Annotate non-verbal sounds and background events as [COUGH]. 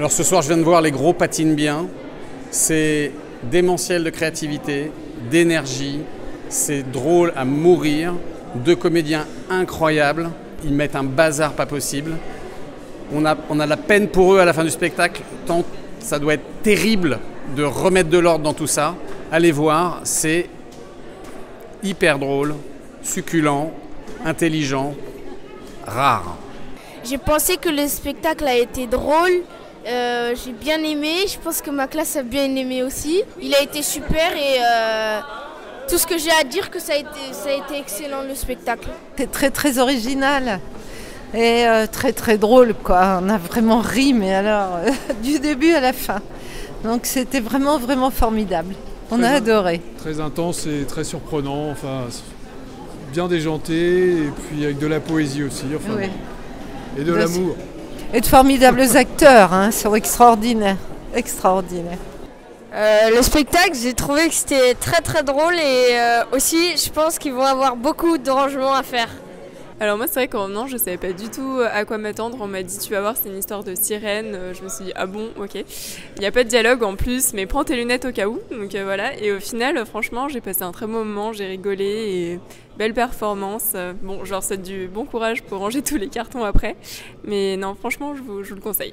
Alors ce soir, je viens de voir Les Gros patinent bien. C'est démentiel de créativité, d'énergie. C'est drôle à mourir. Deux comédiens incroyables. Ils mettent un bazar pas possible. On a, on la peine pour eux à la fin du spectacle, tant ça doit être terrible de remettre de l'ordre dans tout ça. Allez voir, c'est hyper drôle, succulent, intelligent, rare. J'ai pensé que le spectacle a été drôle. Euh, j'ai bien aimé. Je pense que ma classe a bien aimé aussi. Il a été super et euh, tout ce que j'ai à dire que ça a été, ça a été excellent le spectacle. C'est très très original et euh, très très drôle quoi. On a vraiment ri mais alors euh, [LAUGHS] du début à la fin. Donc c'était vraiment vraiment formidable. On Très a adoré. Très intense et très surprenant, enfin bien déjanté et puis avec de la poésie aussi, enfin, Oui. et De- l'amour. Et de formidables acteurs, hein, sont extraordinaires. Extraordinaires. Euh, le spectacle, j'ai trouvé que c'était très très drôle et euh, aussi je pense qu'ils vont avoir beaucoup de rangements à faire. Alors moi c'est vrai qu'en venant je savais pas du tout euh, à quoi m'attendre. On m'a dit tu vas voir c'est une histoire de sirène. Euh, Je me suis dit ah bon ok. Il n'y a pas de dialogue en plus mais prends tes lunettes au cas où. Donc euh, voilà et au final franchement j'ai passé un très bon moment, j'ai rigolé et belle performance. Bon genre c'est du bon courage pour ranger [LAUGHS] tous les cartons après. Mais non franchement je vous le conseille.